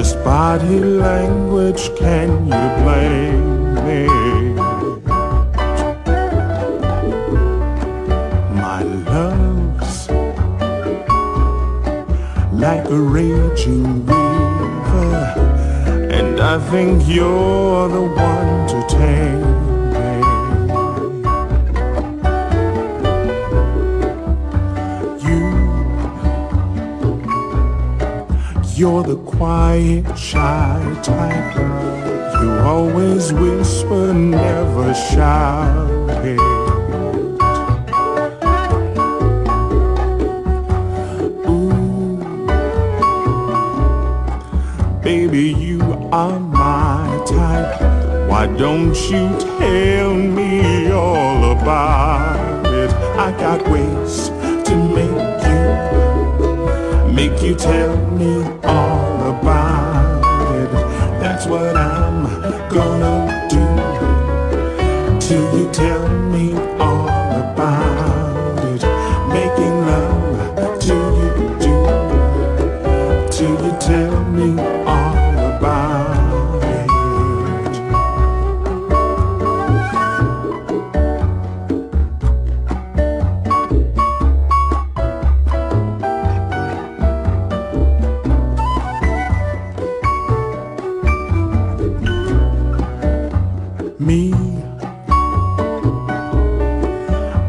Just body language, can you blame me? My love's like a raging river, and I think you're the one to you're the quiet, shy type. You always whisper, never shout. Ooh, baby, you are my type. Why don't you tell me all about it? I got ways to make you, make you tell me. That's what I'm gonna do till you tell me all about it. Making love till you do, till you tell me all about Me,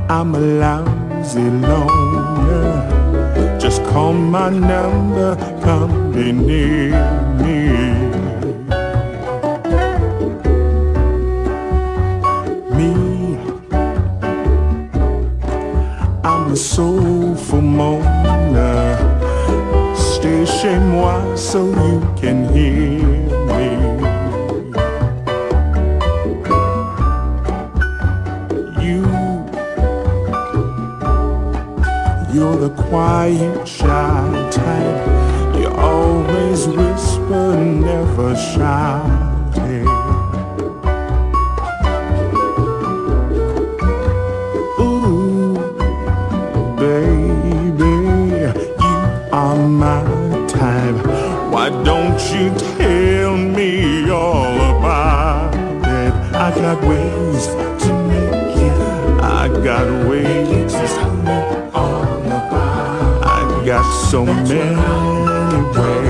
I'm a lousy loner. Just call my number, come be near me. Me, I'm a soulful moaner. Stay chez moi so you can hear me. You're the quiet, shy type. You always whisper, never shout. Ooh, baby, you are my type. Why don't you tell me all about it? I got ways to make you. I got ways to about. I got so many ways.